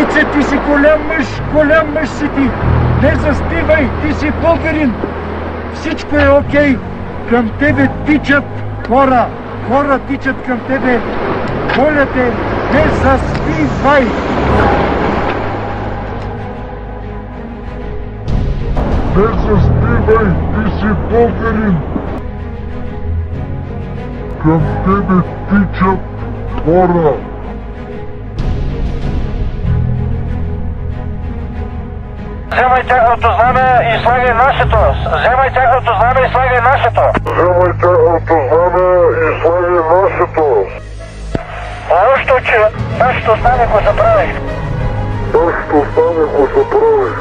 Ице, ти си голям мъж, голям мъж си ти. Не заспивай, ти си българин. Всичко е окей. Към тебе тичат хора. Хора тичат към тебе. Моля те, не заспивай. Не заспивай, ти си българин! Към тебе тичат хора! Вземай тяхното знаме и слагай нашето. Вземай тяхното знаме и слагай нашето. Вземай тяхното знаме и слагай нашето! Лошото, че нашето знаме го забравих. Нашето знаме го забрави!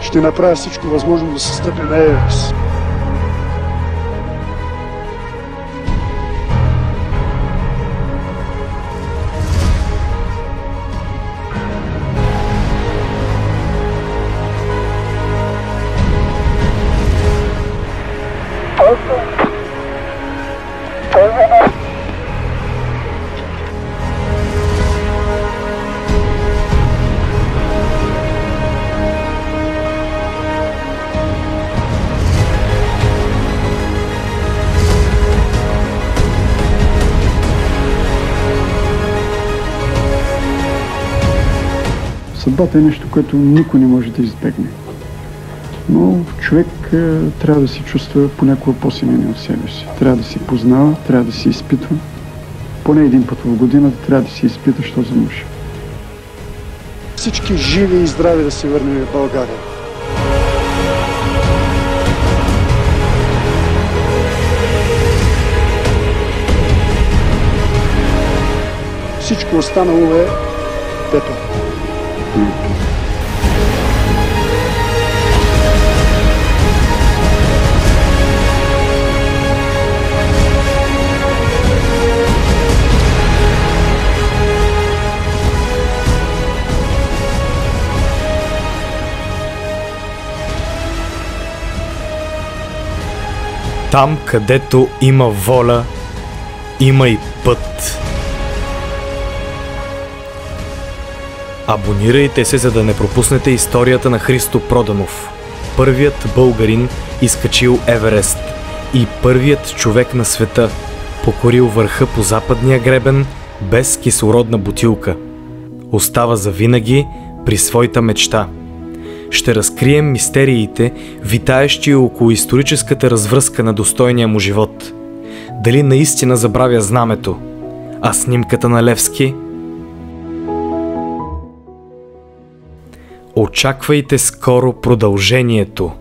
Ще направя всичко възможно да се стъпи на Еверс. Съдбата е нещо, което никой не може да избегне. Но човек е, трябва да се чувства понякога по-силен от себе си. Трябва да се познава, трябва да се изпитва. Поне един път в годината трябва да се изпита, що за мъж. Всички живи и здрави да се върнем в България. Всичко останало е пепел. Там, където има воля, има и път. Абонирайте се, за да не пропуснете историята на Христо Проданов. Първият българин изкачил Еверест и първият човек на света покорил върха по западния гребен без кислородна бутилка. Остава завинаги при своята мечта – ще разкрием мистериите, витаещи около историческата развръзка на достойния му живот. Дали наистина забравя знамето, а снимката на Левски? Очаквайте скоро продължението.